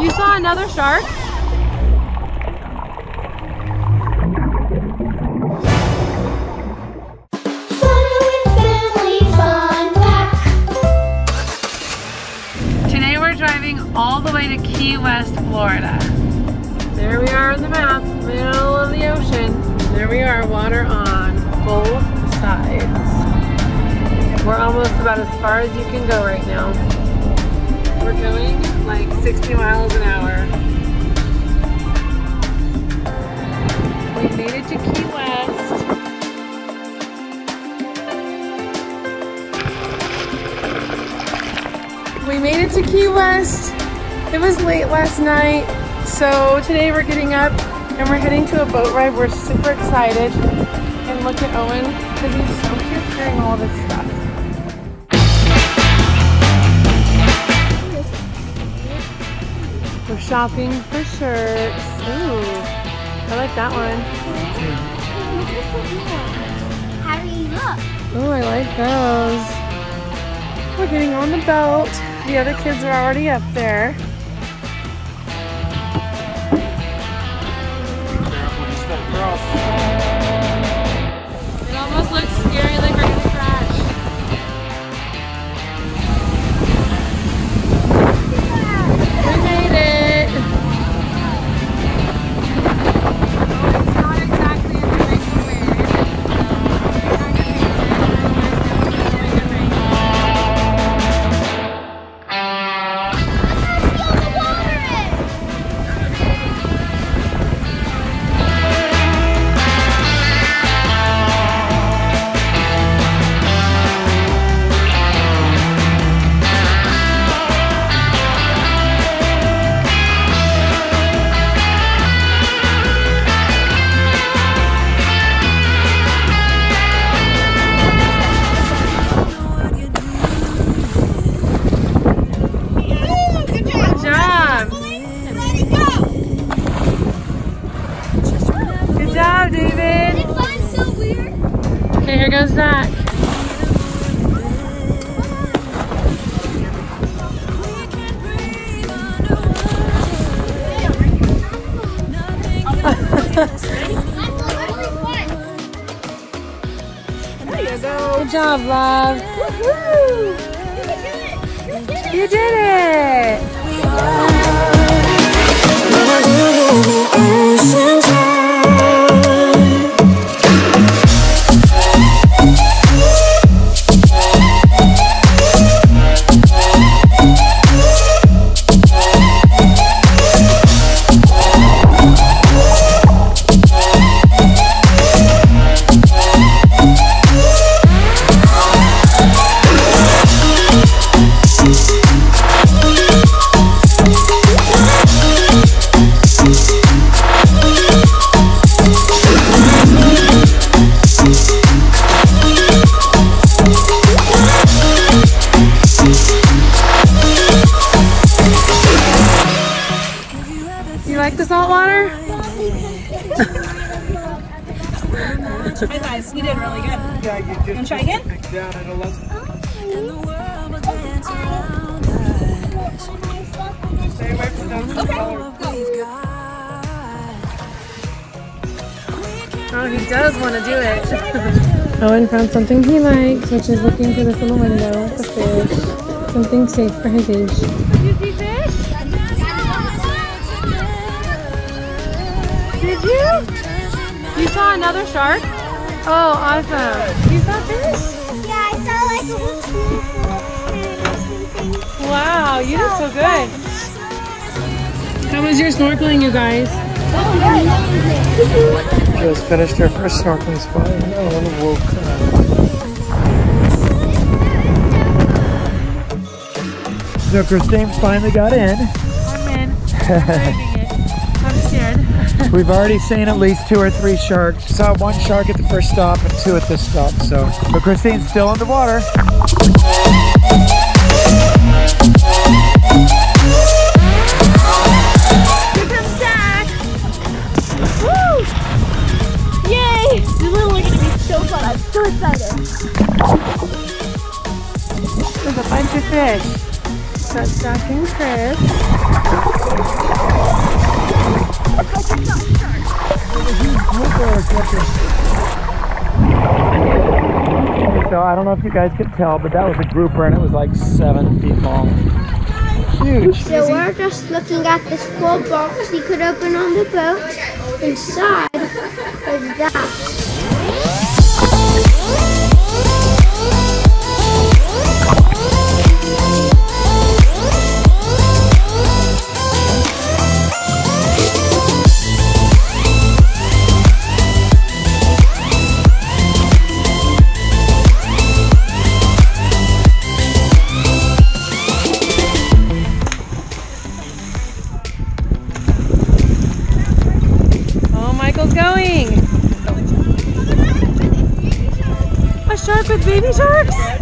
You saw another shark? Today we're driving all the way to Key West, Florida. There we are on the map, middle of the ocean. There we are, water on both sides. We're almost about as far as you can go right now. We're going like 60 miles an hour. We made it to Key West. We made it to Key West. It was late last night, so today we're getting up and we're heading to a boat ride. We're super excited. And look at Owen, because he's so cute carrying all this stuff. Shopping for shirts. Ooh, I like that one. Harry, look. Oh, I like those. We're getting on the boat. The other kids are already up there. Okay, here goes Zac. Good job, love. You did it. You like the salt water? Hi guys, you did really good. Yeah, you just Wanna try again? pick down at 11. Stay away from those colors. Oh, he does want to do it. Owen found something he likes, which is looking through this little window at the fish. Something safe for his age. Did you see fish? Did you? You saw another shark? Oh, awesome. You saw fish? Yeah, I saw like a whole school of parents. Wow, you did so good. How was your snorkeling, you guys? Just finished her first snorkeling spot and Owen woke up. So Christine finally got in. I'm in. I'm it. I'm scared. We've already seen at least two or three sharks. Saw one shark at the first stop and two at this stop. So, but Christine's still underwater. Here comes Zac. Woo! Yay! This is literally gonna be so fun. I'm so excited. There's a bunch of fish. Got Zac and Chris. So I don't know if you guys could tell, but that was a grouper and it was like seven feet long. Huge. So we're just looking at this cool box we could open on the boat. Inside is that. With baby sharks?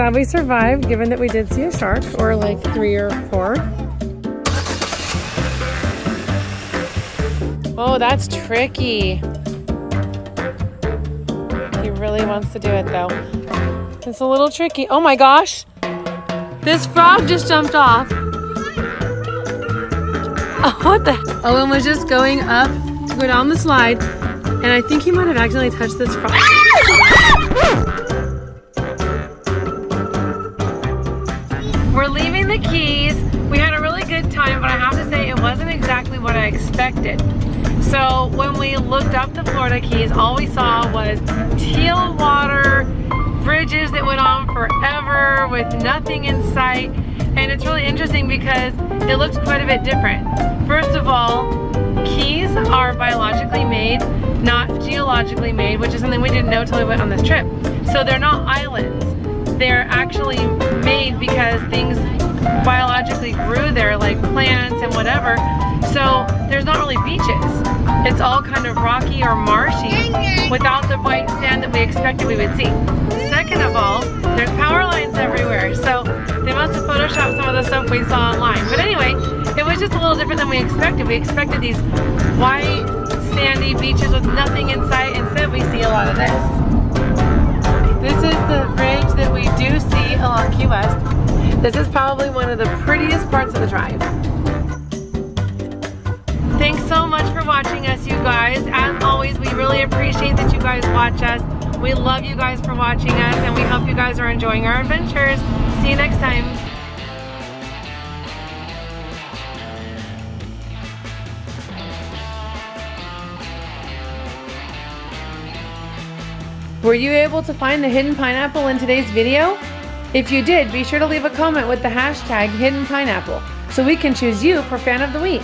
Glad we survived, given that we did see a shark, or like three or four. Oh, that's tricky. He really wants to do it though. It's a little tricky. Oh my gosh! This frog just jumped off. Oh, what the? Owen was just going up to go down the slide, and I think he might have accidentally touched this frog. leaving the Keys. We had a really good time, but I have to say it wasn't exactly what I expected. So when we looked up the Florida Keys, all we saw was teal water, bridges that went on forever with nothing in sight. And it's really interesting because it looks quite a bit different. First of all, keys are biologically made, not geologically made, which is something we didn't know until we went on this trip. So they're not islands. They're actually made because things So there's not really beaches. It's all kind of rocky or marshy without the white sand that we expected we would see. Second of all, there's power lines everywhere. So they must have photoshopped some of the stuff we saw online. But anyway, it was just a little different than we expected. We expected these white, sandy beaches with nothing in sight. Instead, we see a lot of this. This is the bridge that we do see along Key West. This is probably one of the prettiest parts of the drive. Thanks so much for watching us, you guys. As always, we really appreciate that you guys watch us. We love you guys for watching us, and we hope you guys are enjoying our adventures. See you next time. Were you able to find the hidden pineapple in today's video? If you did, be sure to leave a comment with the hashtag hidden pineapple so we can choose you for fan of the week.